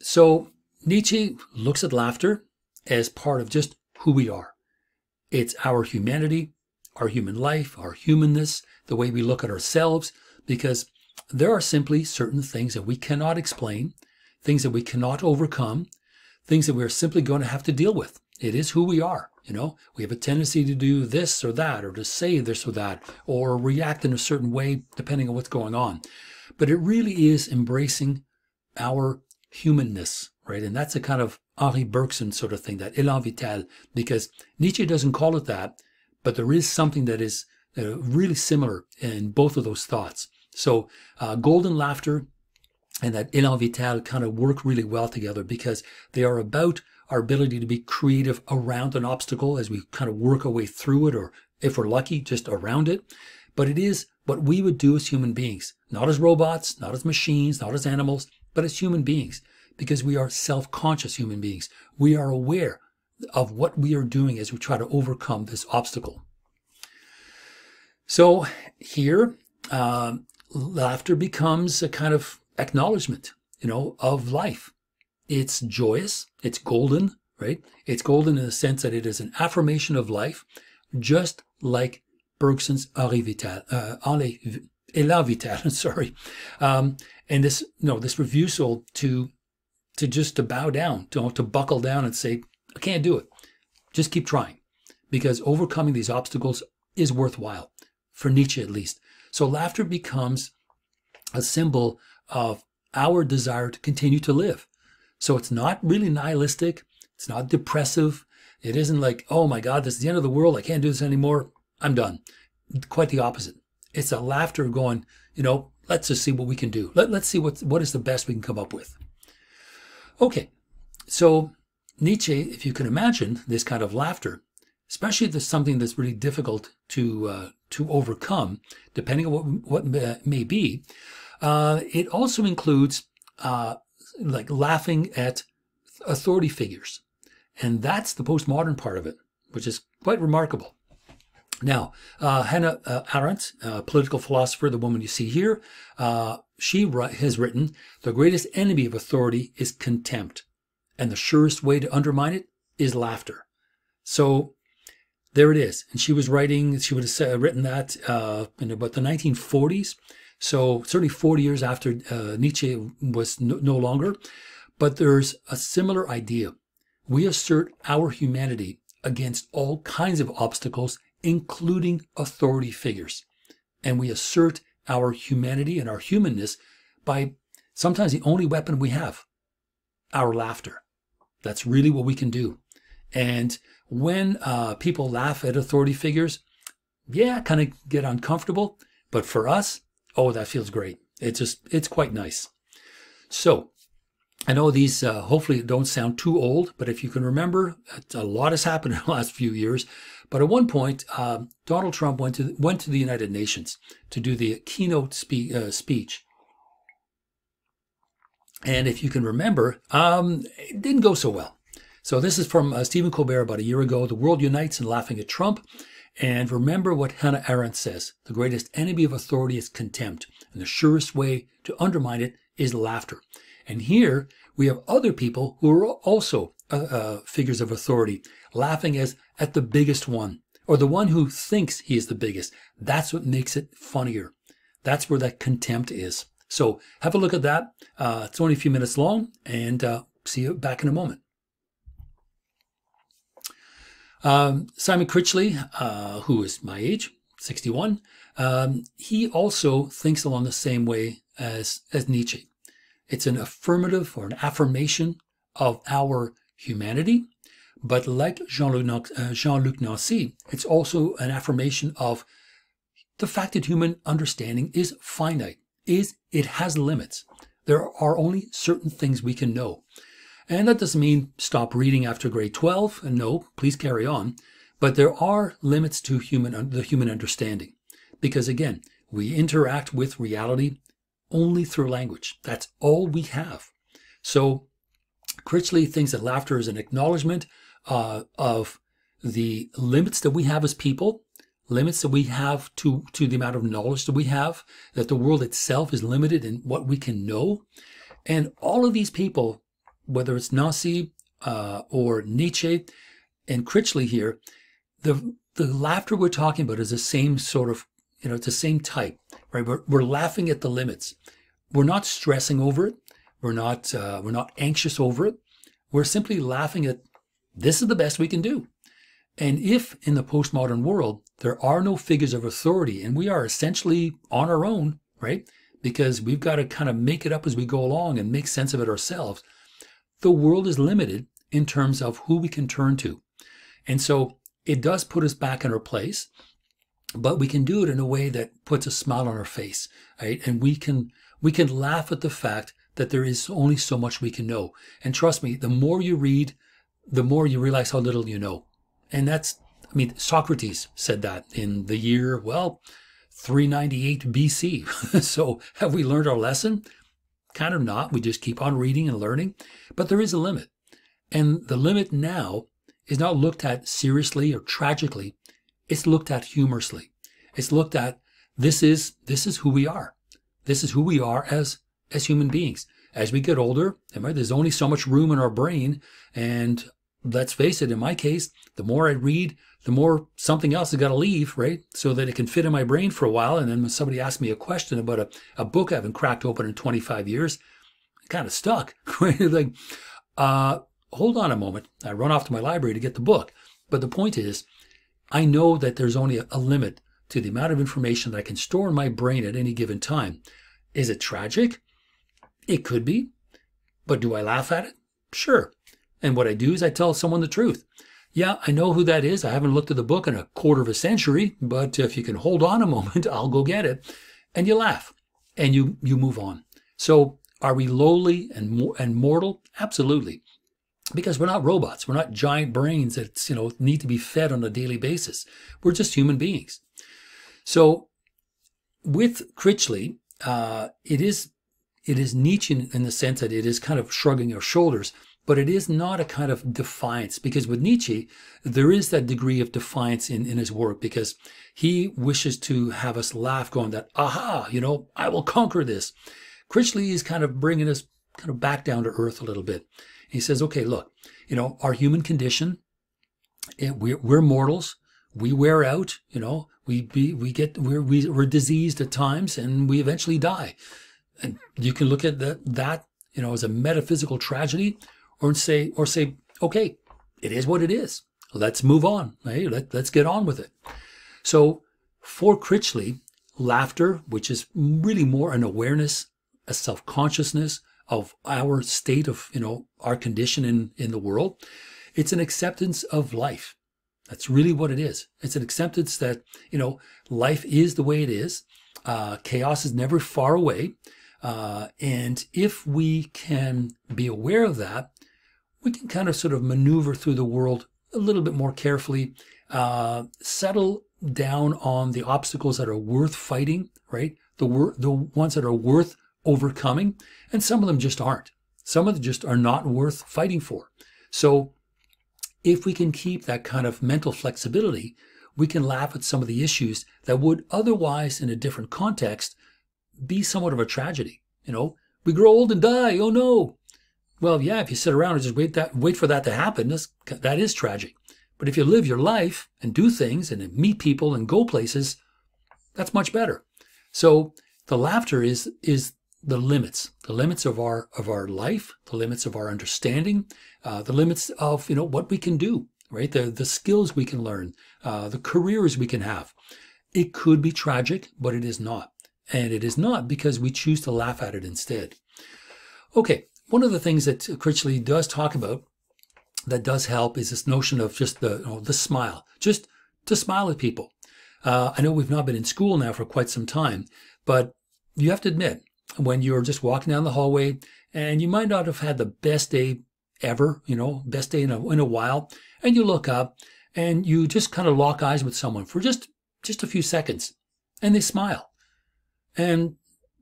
so Nietzsche looks at laughter as part of just who we are. It's our humanity, our human life, our humanness, the way we look at ourselves, because there are simply certain things that we cannot explain, things that we cannot overcome, things that we're simply going to have to deal with. It is who we are. You know, we have a tendency to do this or that, or to say this or that, or react in a certain way depending on what's going on. But it really is embracing our humanness, right? And that's a kind of Henri Bergson sort of thing, that élan vital, because Nietzsche doesn't call it that, but there is something that is uh, really similar in both of those thoughts. So, uh, golden laughter and that élan vital kind of work really well together because they are about our ability to be creative around an obstacle as we kind of work our way through it, or if we're lucky, just around it. But it is what we would do as human beings, not as robots, not as machines, not as animals, but as human beings, because we are self conscious human beings. We are aware of what we are doing as we try to overcome this obstacle. So here, uh, laughter becomes a kind of acknowledgement, you know, of life. It's joyous, it's golden, right? It's golden in the sense that it is an affirmation of life, just like Bergson's Henri uh, Vital, sorry. Um, and this, you know, this refusal to, to just to bow down, to, to buckle down and say, I can't do it. Just keep trying because overcoming these obstacles is worthwhile for Nietzsche at least. So laughter becomes a symbol of our desire to continue to live. So it's not really nihilistic. It's not depressive. It isn't like, oh my God, this is the end of the world. I can't do this anymore. I'm done. Quite the opposite. It's a laughter going, you know, let's just see what we can do. Let, let's see what, what is the best we can come up with. Okay. So Nietzsche, if you can imagine this kind of laughter, especially if there's something that's really difficult to, uh, to overcome, depending on what, what may be, uh, it also includes uh, like laughing at authority figures. And that's the postmodern part of it, which is quite remarkable. Now, uh, Hannah uh, Arendt, uh, political philosopher, the woman you see here, uh, she has written, the greatest enemy of authority is contempt, and the surest way to undermine it is laughter. So there it is. And she was writing, she would have written that uh, in about the 1940s. So certainly 40 years after uh, Nietzsche was no, no longer, but there's a similar idea. We assert our humanity against all kinds of obstacles, including authority figures. And we assert our humanity and our humanness by sometimes the only weapon we have, our laughter. That's really what we can do. And when uh, people laugh at authority figures, yeah, kind of get uncomfortable. But for us, Oh, that feels great. It's just, it's quite nice. So, I know these uh, hopefully don't sound too old, but if you can remember, a lot has happened in the last few years. But at one point, uh, Donald Trump went to went to the United Nations to do the keynote spe- uh, speech. And if you can remember, um, it didn't go so well. So this is from uh, Stephen Colbert about a year ago. The world unites in laughing at Trump. And remember what Hannah Arendt says the greatest enemy of authority is contempt, and the surest way to undermine it is laughter. And here we have other people who are also uh, uh, figures of authority, laughing as at the biggest one, or the one who thinks he is the biggest. That's what makes it funnier. That's where that contempt is. So have a look at that. Uh, it's only a few minutes long, and uh, see you back in a moment. Um, Simon Critchley, uh, who is my age, 61, um, he also thinks along the same way as, as Nietzsche. It's an affirmative or an affirmation of our humanity, but like Jean-Luc, uh, Jean-Luc Nancy, it's also an affirmation of the fact that human understanding is finite, is it has limits. There are only certain things we can know. And that doesn't mean stop reading after grade 12. And no, please carry on. But there are limits to human the human understanding. Because again, we interact with reality only through language. That's all we have. So Critchley thinks that laughter is an acknowledgement uh, of the limits that we have as people, limits that we have to, to the amount of knowledge that we have, that the world itself is limited in what we can know. And all of these people, whether it's Nazi uh, or Nietzsche and Critchley here, the the laughter we're talking about is the same sort of, you know, it's the same type, right? We're, we're laughing at the limits. We're not stressing over it. We're not uh, we're not anxious over it. We're simply laughing at this is the best we can do. And if in the postmodern world there are no figures of authority and we are essentially on our own, right? Because we've got to kind of make it up as we go along and make sense of it ourselves. The world is limited in terms of who we can turn to. And so it does put us back in our place, but we can do it in a way that puts a smile on our face, right? And we can we can laugh at the fact that there is only so much we can know. And trust me, the more you read, the more you realize how little you know. And that's, I mean, Socrates said that in the year, well, 398 BC. so have we learned our lesson? Kind of not. We just keep on reading and learning. But there is a limit. And the limit now is not looked at seriously or tragically. It's looked at humorously. It's looked at this is this is who we are. This is who we are as as human beings. As we get older, there's only so much room in our brain, and let's face it, in my case, the more I read, the more something else has got to leave, right? So that it can fit in my brain for a while. And then when somebody asks me a question about a, a book I haven't cracked open in 25 years, I'm kind of stuck. like, uh, hold on a moment. I run off to my library to get the book. But the point is, I know that there's only a, a limit to the amount of information that I can store in my brain at any given time. Is it tragic? It could be. But do I laugh at it? Sure. And what I do is I tell someone the truth. Yeah, I know who that is. I haven't looked at the book in a quarter of a century, but if you can hold on a moment, I'll go get it. And you laugh and you, you move on. So are we lowly and, and mortal? Absolutely. Because we're not robots. We're not giant brains that, you know, need to be fed on a daily basis. We're just human beings. So with Critchley, uh, it is it is Nietzsche in the sense that it is kind of shrugging our shoulders, but it is not a kind of defiance because with Nietzsche, there is that degree of defiance in, in his work because he wishes to have us laugh going that, aha, you know, I will conquer this. Critchley is kind of bringing us kind of back down to earth a little bit. He says, okay, look, you know, our human condition, eh, we're, we're mortals. We wear out, you know, we be, we get, we're, we, are we are diseased at times and we eventually die. And you can look at that, that, you know, as a metaphysical tragedy or say, or say, okay, it is what it is. Let's move on. Hey, let, let's get on with it. So for Critchley, laughter, which is really more an awareness, a self-consciousness of our state of, you know, our condition in, in the world, it's an acceptance of life. That's really what it is. It's an acceptance that, you know, life is the way it is. Uh, chaos is never far away. Uh, and if we can be aware of that, we can kind of sort of maneuver through the world a little bit more carefully, uh, settle down on the obstacles that are worth fighting, right? The wor- the ones that are worth overcoming, and some of them just aren't. Some of them just are not worth fighting for. So, if we can keep that kind of mental flexibility, we can laugh at some of the issues that would otherwise, in a different context, be somewhat of a tragedy. You know, we grow old and die. Oh no. Well, yeah, if you sit around and just wait that wait for that to happen, that's, that is tragic. But if you live your life and do things and meet people and go places, that's much better. So the laughter is is the limits, the limits of our of our life, the limits of our understanding, uh, the limits of you know what we can do, right? The the skills we can learn, uh, the careers we can have. It could be tragic, but it is not. And it is not because we choose to laugh at it instead. Okay, one of the things that Critchley does talk about that does help is this notion of just the, you know, the smile, just to smile at people. Uh, I know we've not been in school now for quite some time, but you have to admit, when you're just walking down the hallway and you might not have had the best day ever, you know, best day in a, in a while, and you look up and you just kind of lock eyes with someone for just, just a few seconds and they smile. And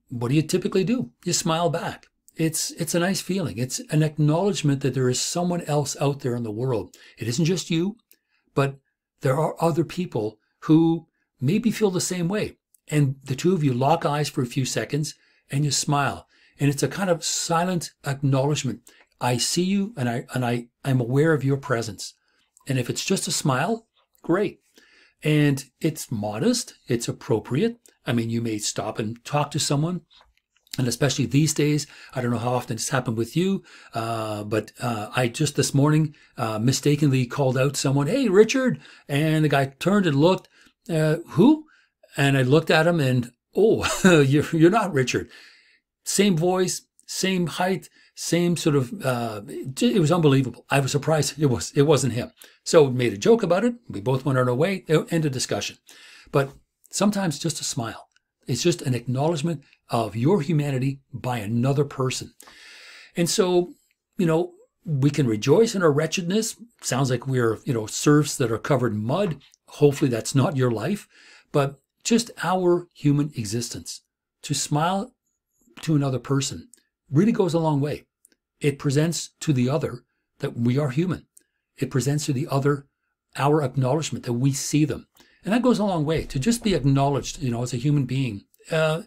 what do you typically do? You smile back. It's, it's a nice feeling. It's an acknowledgement that there is someone else out there in the world. It isn't just you. but there are other people who maybe feel the same way. And the two of you lock eyes for a few seconds and you smile. And it's a kind of silent acknowledgement. I see you and I and I I'm aware of your presence. And if it's just a smile, great. And it's modest, it's appropriate. I mean, you may stop and talk to someone. And especially these days, I don't know how often it's happened with you, uh, but uh, I just this morning uh, mistakenly called out someone, "Hey, Richard!" And the guy turned and looked, uh, "Who?" And I looked at him, and oh, you're you're not Richard. Same voice, same height, same sort of. Uh, it was unbelievable. I was surprised it was it wasn't him. So we made a joke about it. We both went on our way. End of discussion. But sometimes just a smile. It's just an acknowledgement of your humanity by another person. And so, you know, we can rejoice in our wretchedness. Sounds like we're, you know, serfs that are covered in mud. Hopefully that's not your life, but just our human existence. To smile to another person really goes a long way. It presents to the other that we are human. It presents to the other our acknowledgement that we see them. And that goes a long way to just be acknowledged, you know, as a human being. Uh,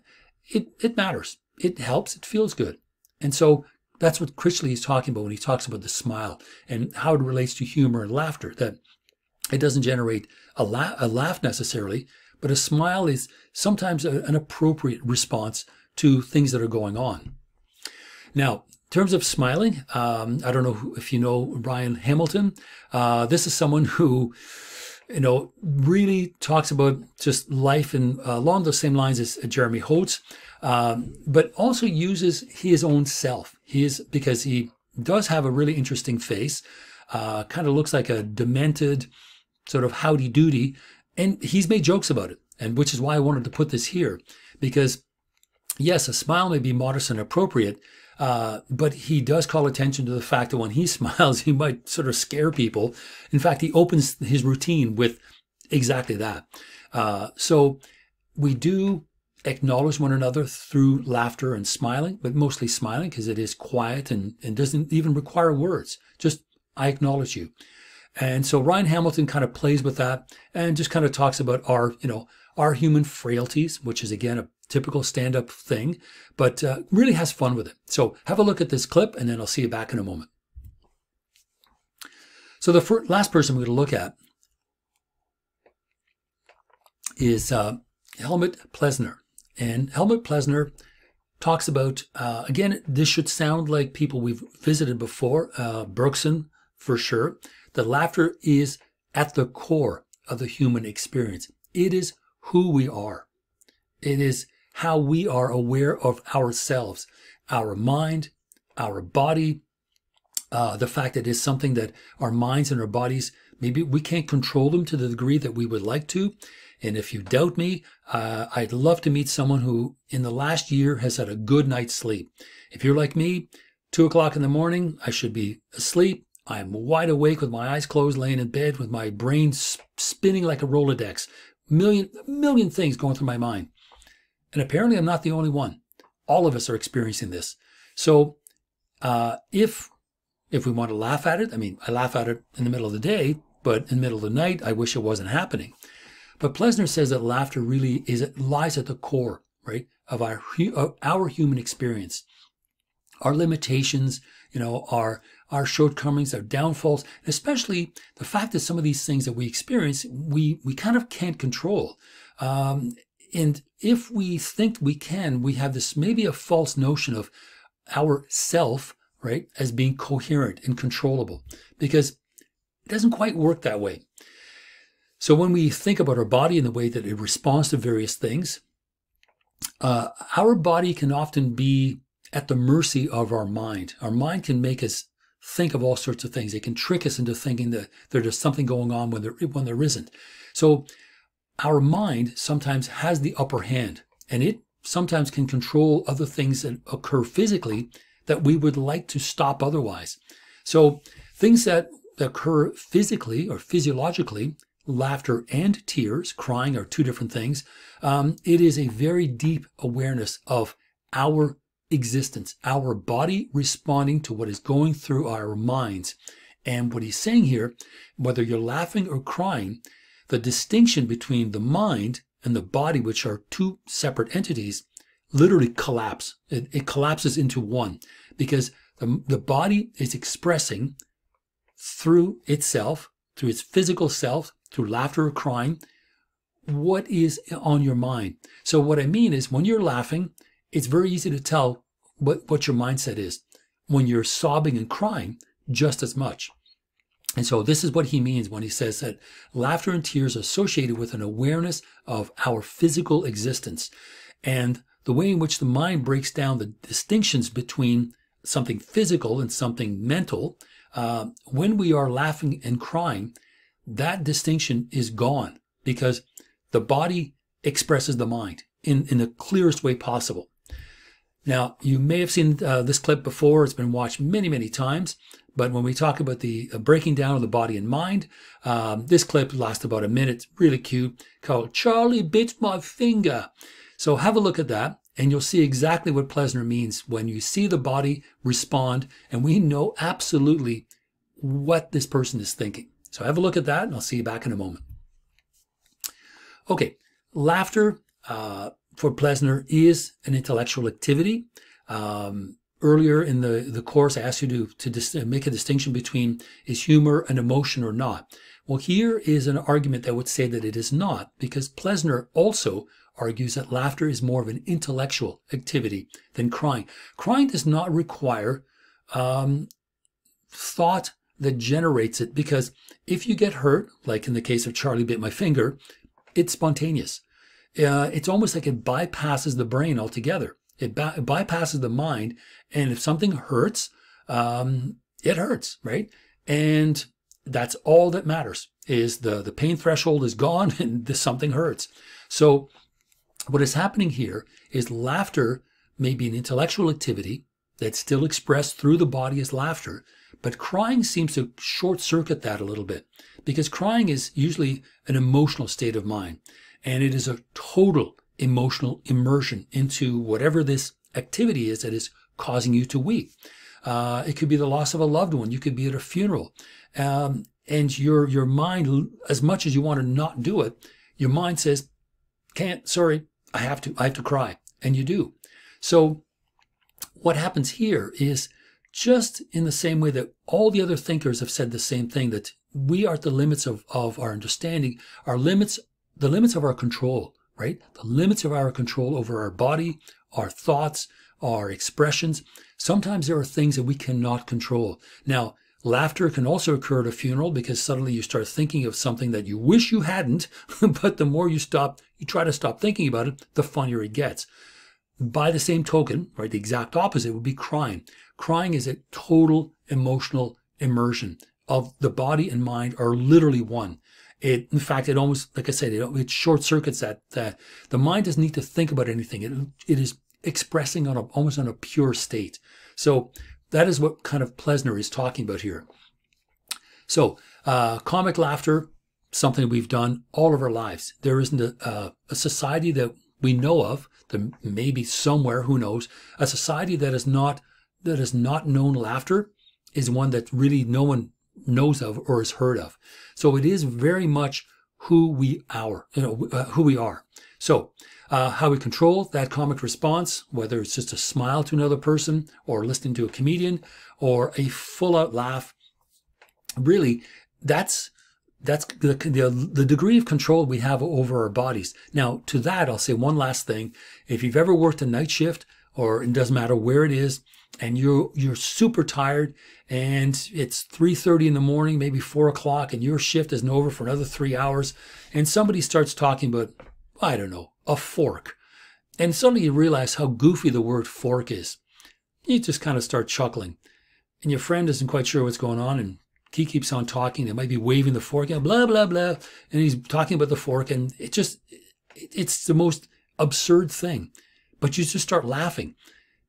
it, it matters. It helps. It feels good. And so that's what Critchley is talking about when he talks about the smile and how it relates to humor and laughter, that it doesn't generate a, la- a laugh necessarily, but a smile is sometimes a, an appropriate response to things that are going on. Now, in terms of smiling, um, I don't know if you know Ryan Hamilton. Uh, this is someone who, you know, really talks about just life and uh, along those same lines as Jeremy Hotz, um, but also uses his own self. He is because he does have a really interesting face, uh, kind of looks like a demented sort of howdy doody, and he's made jokes about it, and which is why I wanted to put this here because yes, a smile may be modest and appropriate, uh, but he does call attention to the fact that when he smiles, he might sort of scare people. In fact, he opens his routine with exactly that. Uh, so we do acknowledge one another through laughter and smiling, but mostly smiling because it is quiet and, and doesn't even require words. Just, I acknowledge you. And so Ryan Hamilton kind of plays with that and just kind of talks about our, you know, our human frailties, which is again a typical stand up thing, but uh, really has fun with it. So have a look at this clip and then I'll see you back in a moment. So the first, last person we're going to look at is uh, Helmut Plessner. And Helmut Plessner talks about, uh, again, this should sound like people we've visited before, uh, Bergson for sure, that laughter is at the core of the human experience. It is who we are. It is how we are aware of ourselves, our mind, our body, uh, the fact that it's something that our minds and our bodies, maybe we can't control them to the degree that we would like to. And if you doubt me, uh, I'd love to meet someone who in the last year has had a good night's sleep. If you're like me, two o'clock in the morning, I should be asleep. I'm wide awake with my eyes closed, laying in bed with my brain spinning like a Rolodex. Million, million things going through my mind. And apparently, I'm not the only one. All of us are experiencing this. So, uh, if if we want to laugh at it, I mean, I laugh at it in the middle of the day, but in the middle of the night, I wish it wasn't happening. But Plessner says that laughter really is it lies at the core, right, of our of our human experience, our limitations, you know, our our shortcomings, our downfalls, especially the fact that some of these things that we experience, we we kind of can't control. Um, and if we think we can, we have this maybe a false notion of our self, right, as being coherent and controllable, because it doesn't quite work that way. So when we think about our body and the way that it responds to various things, uh, our body can often be at the mercy of our mind. Our mind can make us think of all sorts of things. It can trick us into thinking that there's something going on when there when there isn't. So our mind sometimes has the upper hand and it sometimes can control other things that occur physically that we would like to stop otherwise. So things that occur physically or physiologically, laughter and tears, crying are two different things. Um, it is a very deep awareness of our existence, our body responding to what is going through our minds. And what he's saying here, whether you're laughing or crying, the distinction between the mind and the body, which are two separate entities, literally collapse. It, it collapses into one because the, the body is expressing through itself, through its physical self, through laughter or crying, what is on your mind. So what I mean is when you're laughing, it's very easy to tell what, what your mindset is. When you're sobbing and crying, just as much. And so this is what he means when he says that laughter and tears are associated with an awareness of our physical existence and the way in which the mind breaks down the distinctions between something physical and something mental. Uh, when we are laughing and crying, that distinction is gone because the body expresses the mind in, in the clearest way possible. Now, you may have seen uh, this clip before. It's been watched many, many times. But when we talk about the uh, breaking down of the body and mind, um, this clip lasts about a minute. Really cute, called Charlie Bit My Finger. So have a look at that, and you'll see exactly what Plessner means when you see the body respond, and we know absolutely what this person is thinking. So have a look at that, and I'll see you back in a moment. Okay, laughter uh, for Plessner is an intellectual activity. Um, earlier in the, the course, I asked you to, to dis- make a distinction between is humor an emotion or not. Well, here is an argument that would say that it is not, because Plessner also argues that laughter is more of an intellectual activity than crying. Crying does not require um, thought that generates it, because if you get hurt, like in the case of Charlie bit my finger, it's spontaneous. Uh, it's almost like it bypasses the brain altogether. It, by- it bypasses the mind. And if something hurts, um, it hurts, right? And that's all that matters is the, the pain threshold is gone and the, something hurts. So what is happening here is laughter may be an intellectual activity that's still expressed through the body as laughter, but crying seems to short circuit that a little bit because crying is usually an emotional state of mind and it is a total emotional immersion into whatever this activity is that is causing you to weep. Uh, it could be the loss of a loved one. You could be at a funeral. Um, and your, your mind, as much as you want to not do it, your mind says, can't, sorry, I have to, I have to cry. And you do. So what happens here is just in the same way that all the other thinkers have said the same thing, that we are at the limits of, of our understanding, our limits, the limits of our control right? The limits of our control over our body, our thoughts, our expressions. Sometimes there are things that we cannot control. Now, laughter can also occur at a funeral because suddenly you start thinking of something that you wish you hadn't, but the more you stop, you try to stop thinking about it, the funnier it gets. By the same token, right, the exact opposite would be crying. Crying is a total emotional immersion of the body and mind are literally one. It, in fact, it almost, like I said, it, it short circuits that, that the mind doesn't need to think about anything. It, it is expressing on a, almost on a pure state. So that is what kind of Plessner is talking about here. So, uh, comic laughter, something we've done all of our lives. There isn't a, uh, a society that we know of, there may be somewhere, who knows, a society that is not, that has not known laughter is one that really no one knows of or has heard of. So it is very much who we are, you know, uh, who we are. So uh, how we control that comic response, whether it's just a smile to another person or listening to a comedian or a full out laugh, really, that's that's the, the, the degree of control we have over our bodies. Now, to that, I'll say one last thing. If you've ever worked a night shift, or it doesn't matter where it is, and you're you're super tired and it's 3.30 in the morning maybe 4 o'clock and your shift isn't over for another three hours and somebody starts talking about i don't know a fork. And suddenly you realize how goofy the word fork is. You just kind of start chuckling. And your friend isn't quite sure what's going on and he keeps on talking. They might be waving the fork and blah blah blah. And he's talking about the fork and it just it's the most absurd thing. But you just start laughing.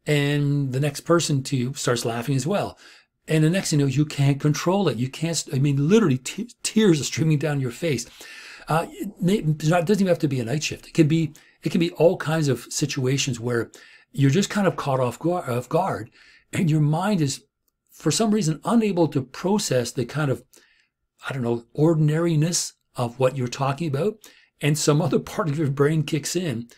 And the next person to you starts laughing as well. And the next thing you know, you can't control it. You can't, I mean, literally tears are streaming down your face. Uh, it doesn't even have to be a night shift. It can be, it can be all kinds of situations where you're just kind of caught off guard, off guard and your mind is for some reason unable to process the kind of, I don't know, ordinariness of what you're talking about, and some other part of your brain kicks in,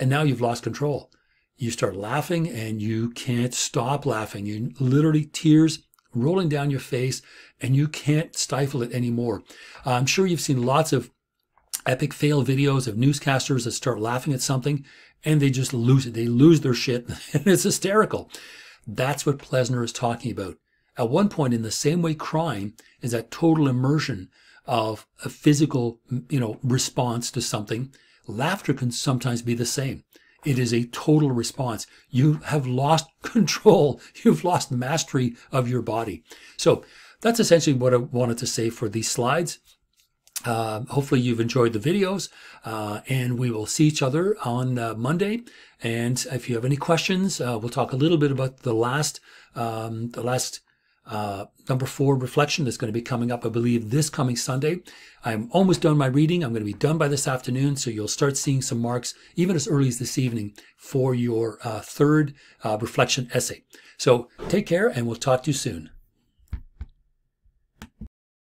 and now you've lost control. You start laughing and you can't stop laughing. You literally tears rolling down your face and you can't stifle it anymore. I'm sure you've seen lots of epic fail videos of newscasters that start laughing at something and they just lose it. They lose their shit and it's hysterical. That's what Plessner is talking about. At one point, in the same way crying is that total immersion of a physical, you know, response to something, laughter can sometimes be the same. It is a total response. You have lost control. You've lost mastery of your body. So that's essentially what I wanted to say for these slides. Uh, hopefully you've enjoyed the videos uh, and we will see each other on uh, Monday. And if you have any questions, uh, we'll talk a little bit about the last, um, the last uh, number four reflection that's going to be coming up, I believe, this coming Sunday. I'm almost done my reading. I'm going to be done by this afternoon, so you'll start seeing some marks even as early as this evening for your uh, third reflection essay. So take care, and we'll talk to you soon.